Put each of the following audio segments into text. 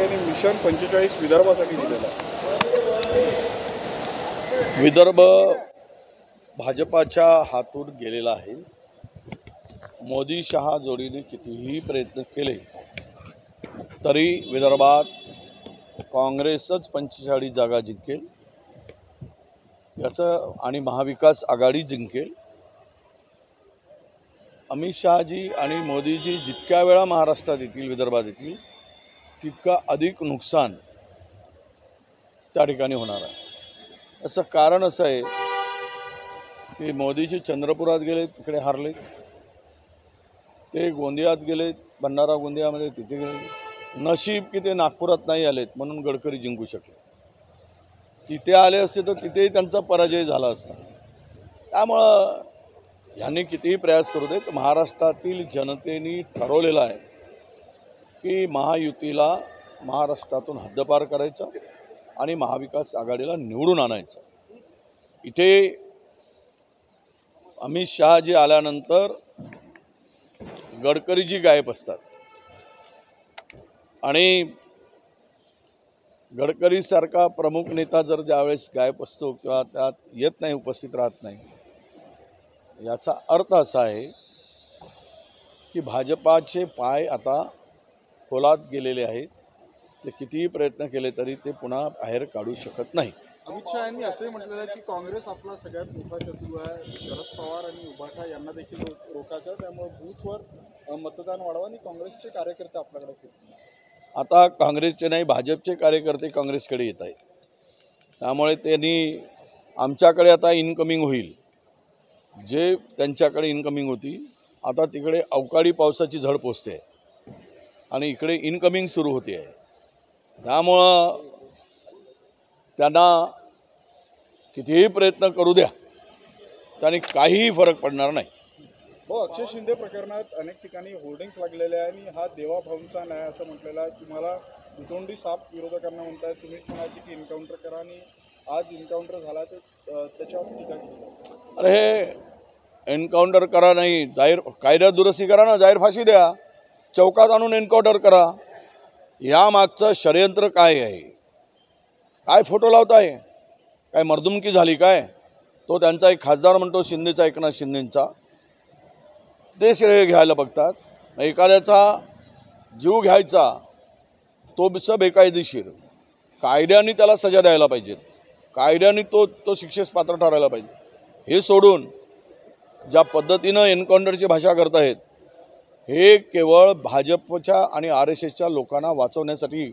आरक्षण पंचेचाळीस विदर्भासाठी दिलेलं आहे. विदर्भ भाजपाच्या हातून गेलेला आहे. मोदी शहा जोडीने कितीही प्रयत्न केले तरी विदर्भात काँग्रेसच पंचेचाळीस जागा जिंकेल. याचं आणि महाविकास आघाडी जिंकेल. अमित शहाजी आणि मोदीजी जितक्या वेळा महाराष्ट्रात येतील विदर्भात येतील तितका अधिक नुकसान त्या ठिकाणी होणार आहे. याचं कारण असं आहे की मोदीजी चंद्रपुरात गेले तिकडे हारले. ते गोंदियात गेले भंडारा गोंदियामध्ये तिथे गेले. नशीब की ते नागपुरात नाही आलेत म्हणून गडकरी जिंकू शकले. तिथे आले असते तर तिथेही त्यांचा पराजय झाला असता. त्यामुळं ह्यांनी कितीही प्रयास करू देत महाराष्ट्रातील जनतेने ठरवलेलं आहे की महायुतीला महाराष्ट्रातून हद्दपार करायचं आणि महाविकास आघाडीला निवडून आणायचं. इथे अमित शहाजी आल्यानंतर गडकरीजी गायब असतात. आणि गडकरीसारखा प्रमुख नेता जर ज्यावेळेस गायब असतो किंवा त्यात येत नाही उपस्थित राहत नाही याचा अर्थ असा आहे की भाजपाचे पाय आता खोलात गेलेले आहेत. ते कितीही प्रयत्न केले तरी ते पुन्हा बाहेर काढू शकत नाही. अमित शहा यांनी असंही म्हटलेलं आहे की काँग्रेस आपला सगळ्यात मोठा शत्रू आहे. शरद पवार आणि उभाटा यांना देखील रोखायचं. त्यामुळे बूथवर मतदान वाढवा आणि काँग्रेसचे कार्यकर्ते आपल्याकडे फिरतील. आता काँग्रेसचे नाही भाजपचे कार्यकर्ते काँग्रेसकडे येत आहेत. त्यामुळे त्यांनी आमच्याकडे आता इन्कमिंग होईल. जे त्यांच्याकडे इन्कमिंग होती आता तिकडे अवकाळी पावसाची झड पोचते. आणि इकडे इन्कमिंग सुरू होते. आहे त्यामुळं त्यांना कितीही प्रयत्न करू द्या त्याने काहीही फरक पडणार नाही. हो अक्षय शिंदे प्रकरणात अनेक ठिकाणी होर्डिंग्स लागलेले आहे आणि हा देवाभाऊंचा न्याय असं म्हटलेलं आहे. तुम्हाला दुतोंडी साप विरोधकांना म्हणताय तुम्हीच म्हणायचे की एन्काउंटर करा आणि आज एन्काउंटर झाला तर त्याच्यावर टीका केली. अरे हे एन्काउंटर करा नाही जाहीर कायद्यात दुरुस्ती करा ना जाहीर फाशी द्या. चौकात आणून एन्काउंटर करा. यामागचं षडयंत्र काय आहे? काय फोटो लावताय? काय मर्दुमकी झाली काय? तो त्यांचा एक खासदार म्हणतो शिंदेचा एकनाथ शिंदेंचा. ते श्रेय घ्यायला बघतात. एखाद्याचा जीव घ्यायचा तो बिस बेकायदेशीर. कायद्याने त्याला सजा द्यायला पाहिजेत. कायद्याने तो तो शिक्षेस पात्र ठरायला पाहिजे. हे सोडून ज्या पद्धतीनं एन्काउंटरची भाषा करत आहेत हे केवळ भाजपच्या आणि आर एस एसच्या लोकांना वाचवण्यासाठी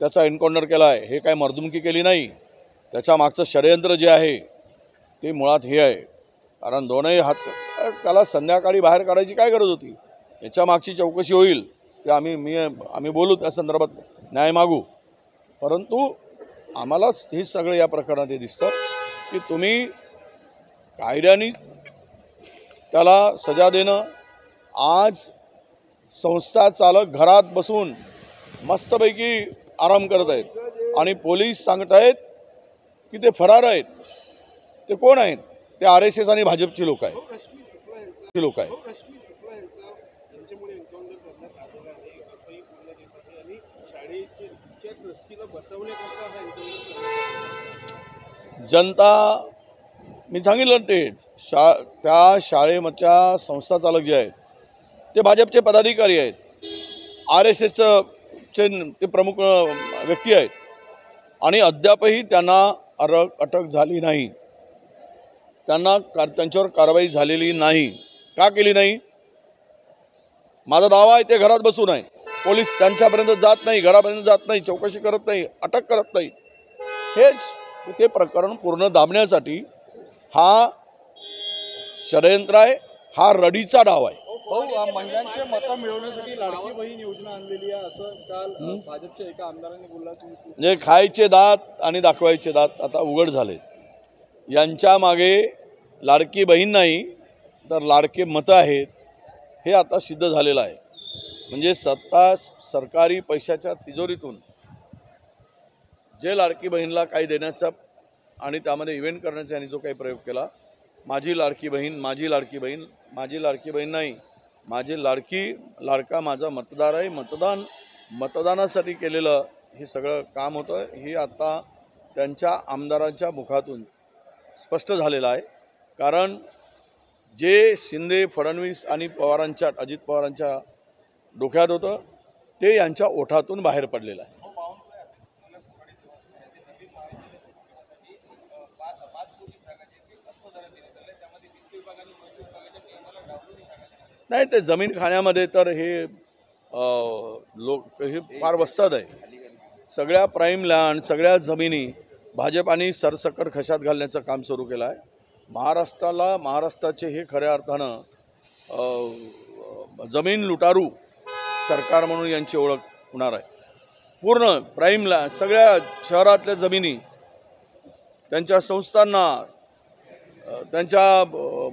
त्याचा एन्काउंटर केला आहे हे काय मर्दुमकी केली नाही? त्याच्या मागचं षडयंत्र जे आहे ते मुळात हे आहे. कारण दोनही हात त्याला संध्याकाळी बाहेर काढायची काय गरज होती? याच्या मागची चौकशी होईल ते आम्ही मी आम्ही बोलू त्या संदर्भात. न्याय मागू. परंतु आम्हाला हे सगळं या प्रकरणात हे दिसतं की तुम्ही कायद्याने त्याला सजा देणं आज संस्था चालक घरात बसून मस्तपैकी आराम करत आहेत. आणि पोलीस सांगत आहेत की ते फरार आहेत. ते कोण आहेत? ते आर एस एस आणि भाजपची लोक आहेत. ती लोक आहेत. आहे जनता मी सांगितलं ते शा त्या शाळेमधच्या संस्था चालक जे आहेत ते भाजपचे पदाधिकारी आहेत. आर एस एसचं चे ते प्रमुख व्यक्ती आहेत. आणि अद्यापही त्यांना अरक अटक झाली नाही. त्यांना कार त्यांच्यावर कारवाई झालेली नाही. का केली नाही? माझा दावा आहे ते घरात बसून आहे पोलीस त्यांच्यापर्यंत जात नाही घरापर्यंत जात नाही चौकशी करत नाही अटक करत नाही. हेच ते प्रकरण पूर्ण दाबण्यासाठी हा षडयंत्र आहे हा रडीचा डाव आहे. भाऊ अ, महिलांचे मतं मिळवण्यासाठी लाडकी बहीण योजना आणलेली आहे असं काल भाजपच्या एका आमदारांनी बोलला. म्हणजे खायचे दात आणि दाखवायचे दात आता उघड झाले. यांच्या मागे लाडकी बहीण नाही तर लाडके मतं आहेत हे आता सिद्ध झालेलं आहे. म्हणजे सत्ता सरकारी पैशाच्या तिजोरीतून जे लाडकी बहीणला काही देण्याचा आणि त्यामध्ये इव्हेंट करण्याचा यांनी जो काही प्रयोग केला माझी लाडकी बहीण माझी लाडकी बहीण माझी लाडकी बहीण नाही माझी लाडकी लाडका माझा मतदार आहे. मतदान मतदानासाठी केलेलं हे सगळं काम होतं. हे आत्ता त्यांच्या आमदारांच्या मुखातून स्पष्ट झालेलं आहे. कारण जे शिंदे फडणवीस आणि पवारांच्या अजित पवारांच्या डोक्यात होतं ते यांच्या ओठातून बाहेर पडलेलं आहे. नाही ते जमीन खाण्यामध्ये तर हे लोक हे फार वस्ताद आहे. सगळ्या प्राईम लँड सगळ्या जमिनी भाजपाने सरसकट खशात घालण्याचं काम सुरू केलं आहे. महाराष्ट्राला महाराष्ट्राचे हे खऱ्या अर्थानं जमीन लुटारू सरकार म्हणून यांची ओळख होणार आहे. पूर्ण प्राईम लँड सगळ्या शहरातल्या जमिनी त्यांच्या संस्थांना त्यांच्या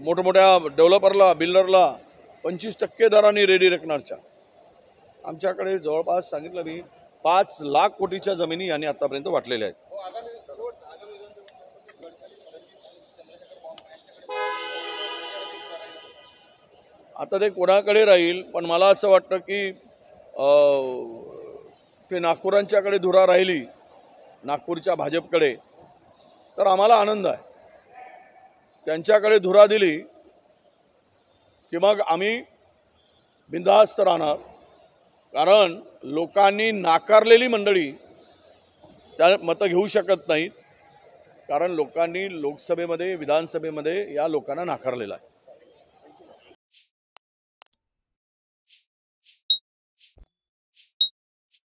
मोठमोठ्या डेव्हलपरला बिल्डरला पंचवीस टक्के दराने रेडी रेकनरच्या आमच्याकडे जवळपास सांगितलं मी पाच लाख कोटीच्या जमिनी यांनी आतापर्यंत वाटलेल्या आहेत. आता ते कोणाकडे राहील पण मला असं वाटतं की ते नागपुरांच्याकडे धुरा राहिली नागपूरच्या भाजपकडे तर आम्हाला आनंद आहे. त्यांच्याकडे धुरा दिली की मग आम्ही बिनधास्त राहणार. कारण लोकांनी नाकारलेली मंडळी त्या मतं घेऊ शकत नाहीत. कारण लोकांनी लोकसभेमध्ये विधानसभेमध्ये या लोकांना नाकारलेलं आहे.